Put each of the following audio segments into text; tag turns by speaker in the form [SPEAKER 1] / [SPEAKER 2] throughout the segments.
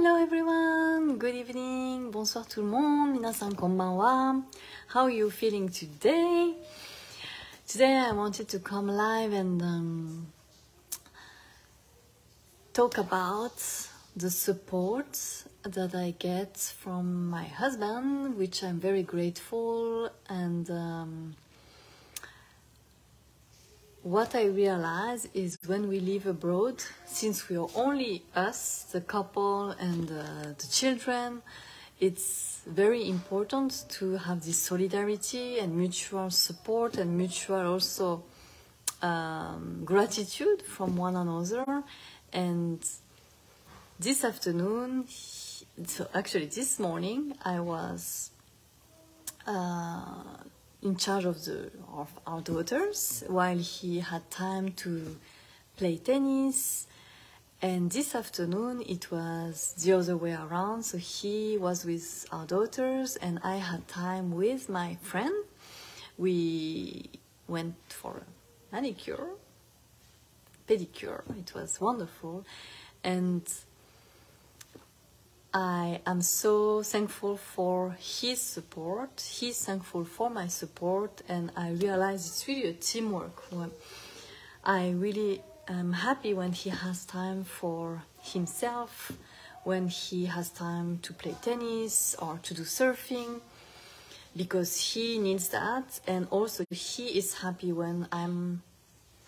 [SPEAKER 1] Hello everyone, good evening, bonsoir tout le monde, minasan konbanwa. How are you feeling today? Today I wanted to come live and um, talk about the support that I get from my husband, which I'm very grateful and um, what I realize is when we live abroad, since we are only us, the couple and uh, the children, it's very important to have this solidarity and mutual support and mutual also um, gratitude from one another. And this afternoon, so actually this morning, I was uh, in charge of the of our daughters while he had time to play tennis. And this afternoon it was the other way around. So he was with our daughters and i had time with my friend. We went for a manicure pedicure. It was wonderful. And I am so thankful for his support. He's thankful for my support, and I realize it's really a teamwork. I really am happy when he has time for himself, when he has time to play tennis or to do surfing, because he needs that, and also he is happy when I'm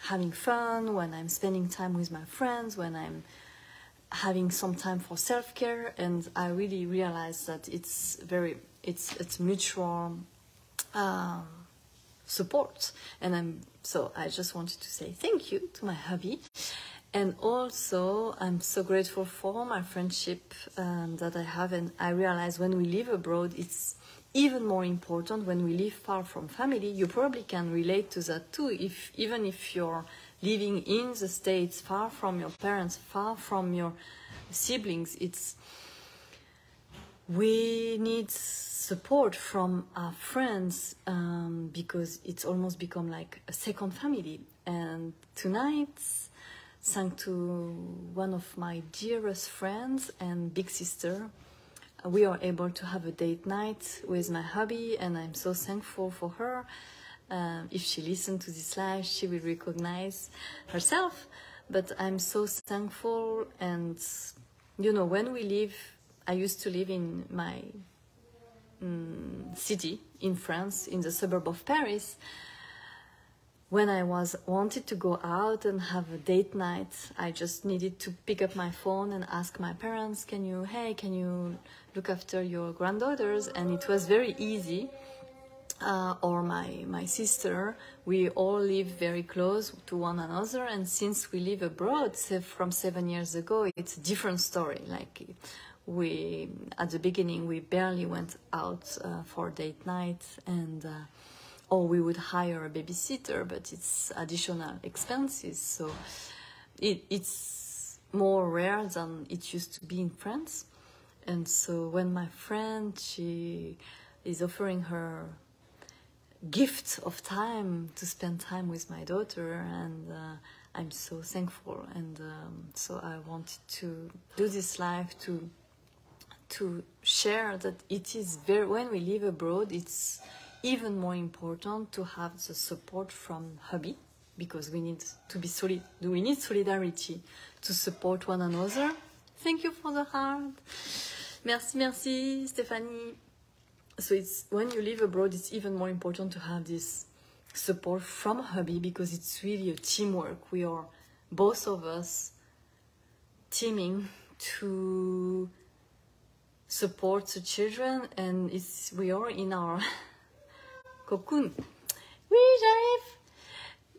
[SPEAKER 1] having fun, when I'm spending time with my friends, when I'm having some time for self-care and i really realized that it's very it's it's mutual um, support. And i'm so i just wanted to say thank you to my hubby. And also i'm so grateful for my friendship um, that i have. And i realize when we live abroad it's even more important when we live far from family. You probably can relate to that too if even if you're living in the states far from your parents far from your siblings it's we need support from our friends um, because it's almost become like a second family. And tonight thanks to one of my dearest friends and big sister we are able to have a date night with my hubby and i'm so thankful for her um, if she listened to this live she will recognize herself. But i'm so thankful and you know when we live i used to live in my um, city in france in the suburb of paris. When i was wanted to go out and have a date night i just needed to pick up my phone and ask my parents can you hey can you look after your granddaughters? And it was very easy uh, or my my sister we all live very close to one another and since we live abroad from seven years ago it's a different story. Like we at the beginning we barely went out uh, for date night and uh, or we would hire a babysitter but it's additional expenses so it, it's more rare than it used to be in france. And so when my friend she is offering her gift of time to spend time with my daughter and uh, i'm so thankful and um, so i wanted to do this live to to share that it is very when we live abroad it's even more important to have the support from hubby because we need to be solid do we need solidarity to support one another. Thank you for the heart. Merci merci stephanie so it's when you live abroad it's even more important to have this support from hubby because it's really a teamwork. We are both of us teaming to support the children and it's we are in our cocoon. Oui j'arrive.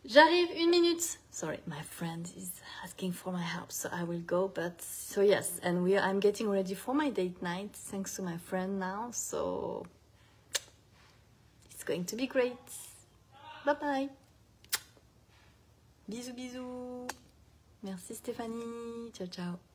[SPEAKER 1] J'arrive une minute sorry my friend is asking for my help so i will go but so yes and we i'm getting ready for my date night thanks to my friend now so it's going to be great. Bye bye bisous bisous. Merci stéphanie. Ciao ciao